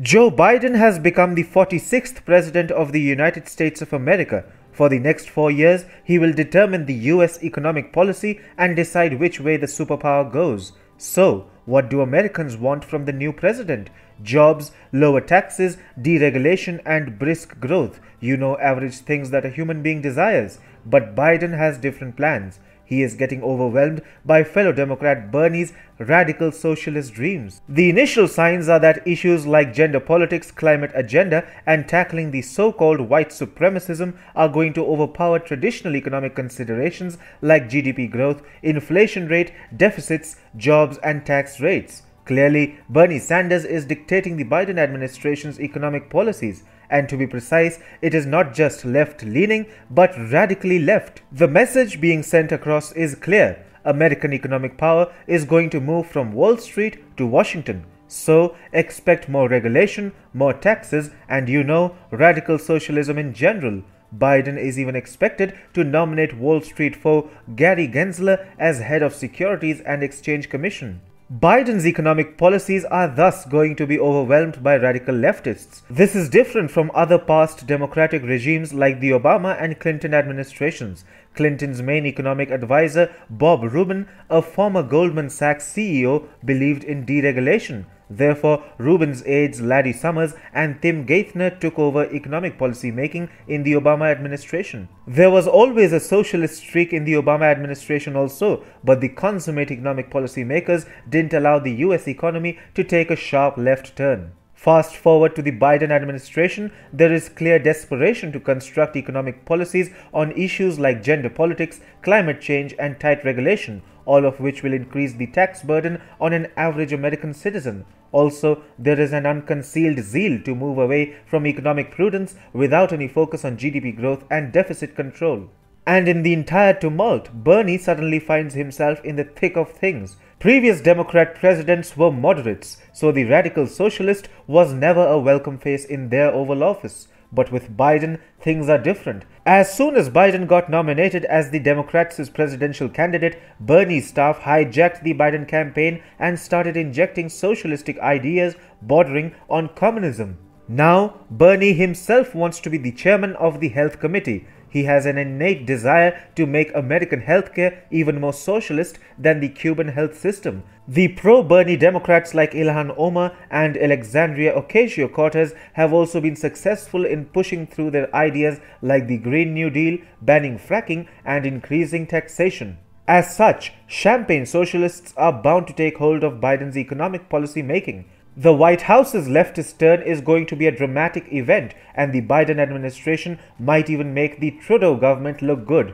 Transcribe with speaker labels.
Speaker 1: Joe Biden has become the 46th President of the United States of America. For the next four years, he will determine the US economic policy and decide which way the superpower goes. So, what do Americans want from the new president? Jobs, lower taxes, deregulation, and brisk growth. You know, average things that a human being desires. But Biden has different plans. He is getting overwhelmed by fellow Democrat Bernie's radical socialist dreams. The initial signs are that issues like gender politics, climate agenda, and tackling the so called white supremacism are going to overpower traditional economic considerations like GDP growth, inflation rate, deficits, jobs, and tax rates. Clearly, Bernie Sanders is dictating the Biden administration's economic policies. And to be precise, it is not just left leaning, but radically left. The message being sent across is clear American economic power is going to move from Wall Street to Washington. So, expect more regulation, more taxes, and you know, radical socialism in general. Biden is even expected to nominate Wall Street foe Gary Gensler as head of Securities and Exchange Commission. Biden's economic policies are thus going to be overwhelmed by radical leftists. This is different from other past democratic regimes like the Obama and Clinton administrations. Clinton's main economic advisor, Bob Rubin, a former Goldman Sachs CEO, believed in deregulation. Therefore, Rubin's aides Larry Summers and Tim Geithner took over economic policy making in the Obama administration. There was always a socialist streak in the Obama administration also, but the consummate economic policy makers didn't allow the US economy to take a sharp left turn. Fast forward to the Biden administration, there is clear desperation to construct economic policies on issues like gender politics, climate change, and tight regulation, all of which will increase the tax burden on an average American citizen. Also, there is an unconcealed zeal to move away from economic prudence without any focus on GDP growth and deficit control. And in the entire tumult, Bernie suddenly finds himself in the thick of things. Previous Democrat presidents were moderates, so the radical socialist was never a welcome face in their Oval Office. But with Biden, things are different. As soon as Biden got nominated as the Democrats' presidential candidate, Bernie's staff hijacked the Biden campaign and started injecting socialistic ideas bordering on communism. Now, Bernie himself wants to be the chairman of the Health Committee, he has an innate desire to make American healthcare even more socialist than the Cuban health system. The pro Bernie Democrats like Ilhan Omar and Alexandria Ocasio Cortez have also been successful in pushing through their ideas like the Green New Deal, banning fracking, and increasing taxation. As such, champagne socialists are bound to take hold of Biden's economic policy making. The White House's leftist turn is going to be a dramatic event, and the Biden administration might even make the Trudeau government look good.